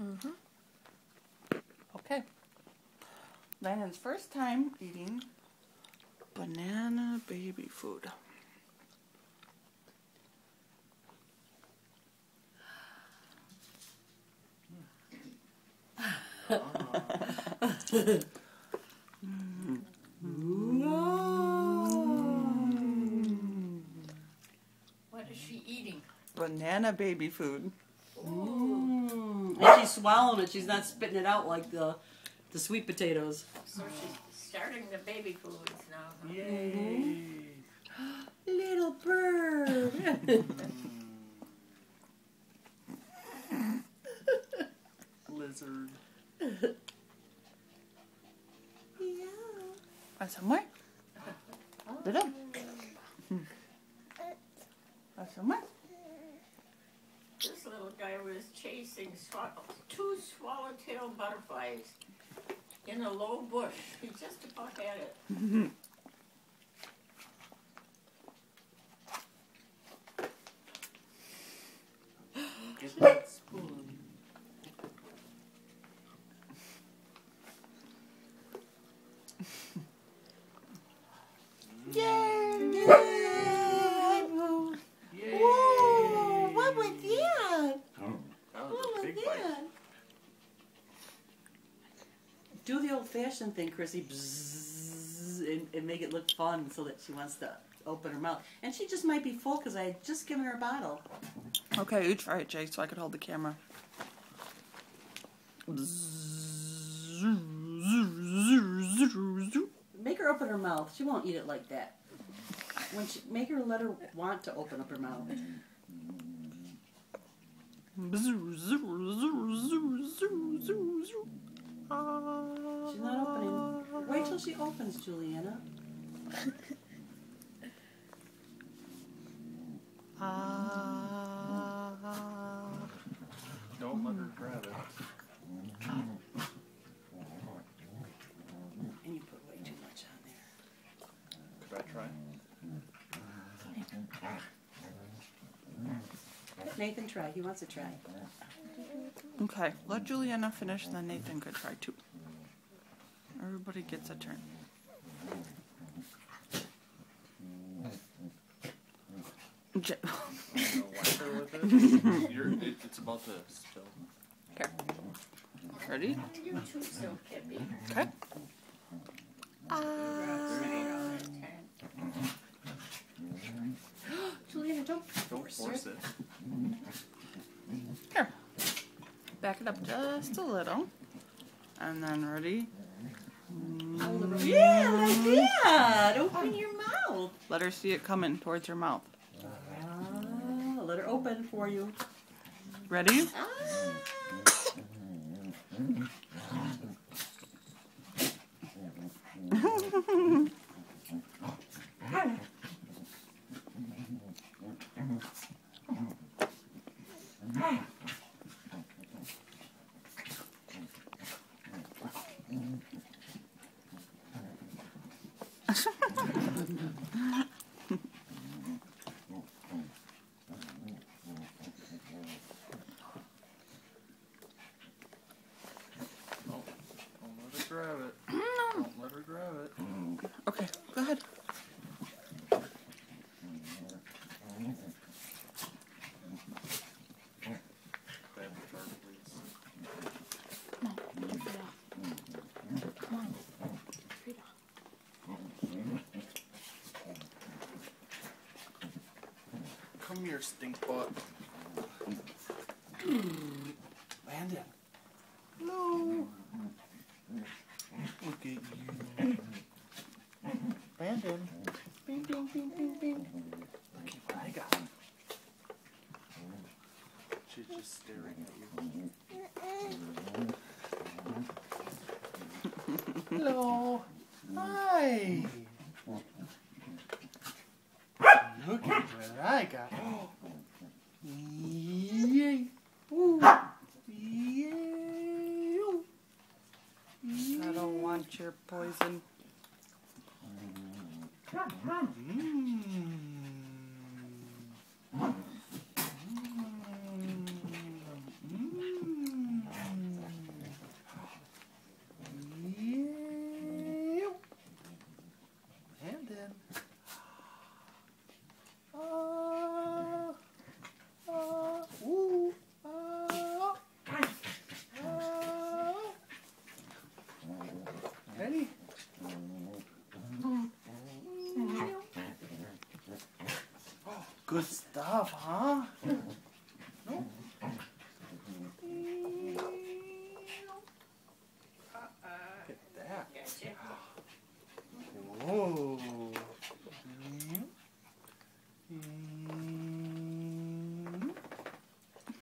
Mm-hmm. Okay. Landyn's first time eating banana baby food. What is she eating? Banana baby food. Mm. And she's swallowing it. She's not spitting it out like the the sweet potatoes. So she's starting the baby foods now. huh? Yay! Little bird. Lizard. Want some more? Little. Want some more? Little guy was chasing two swallowtail butterflies in a low bush. He just about had it. Get that spoon. Yay! Yay! Whoa! What was that? That was a big bite. Do the old-fashioned thing, Chrissy, Bzzz, and, and make it look fun so that she wants to open her mouth. And she just might be full because I had just given her a bottle. Okay, you try it, Jay, so I could hold the camera. Make her open her mouth. She won't eat it like that. When she, make her let her want to open up her mouth. She's not opening. Wait till she opens, Juliana. Ah. Don't let her grab it. And you put way too much on there. Could I try? Let Nathan try. He wants to try. Okay, let Juliana finish, then Nathan could try too. Everybody gets a turn. J- I'm gonna wipe her with it. You're, it. It's about to spill. Here. Ready? You too, so Kippy. Okay. Uh, Juliana, don't Don't force it. Here. Back it up just a little. And then ready? Yeah, like that. Open your mouth. Let her see it coming towards her mouth. Ah, let her open for you. Ready? Ah. 分かる分かる。Come here, stink butt. Landyn. No. Look at you. Landyn. Bing, bing, bing, bing, bing. Look at what I got. She's just staring at you. Hello. Hi. Look at what I got. Yay. Ooh. Yay. I don't want your poison. Mm. Good stuff, huh? No. Look at that. Gotcha. Whoa.